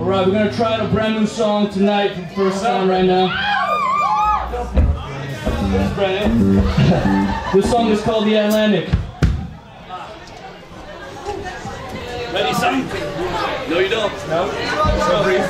Alright, we're gonna try out a brand new song tonight for the first time right now. Eh? This, song is called The Atlantic. Ready, son? No, you don't. No?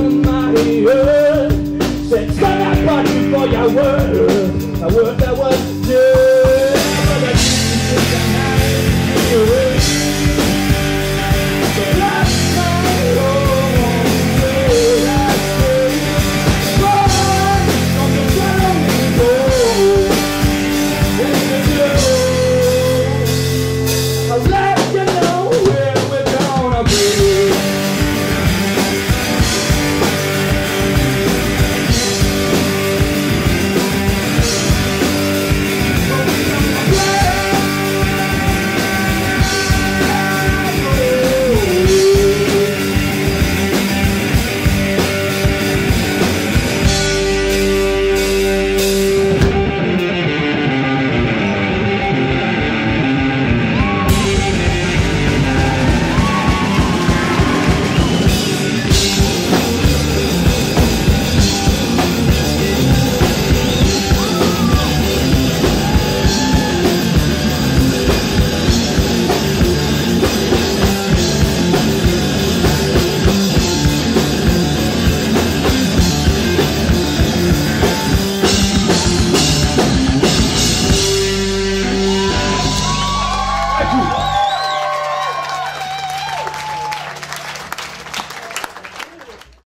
Mario, said stand up, buddy, for your word. 住了。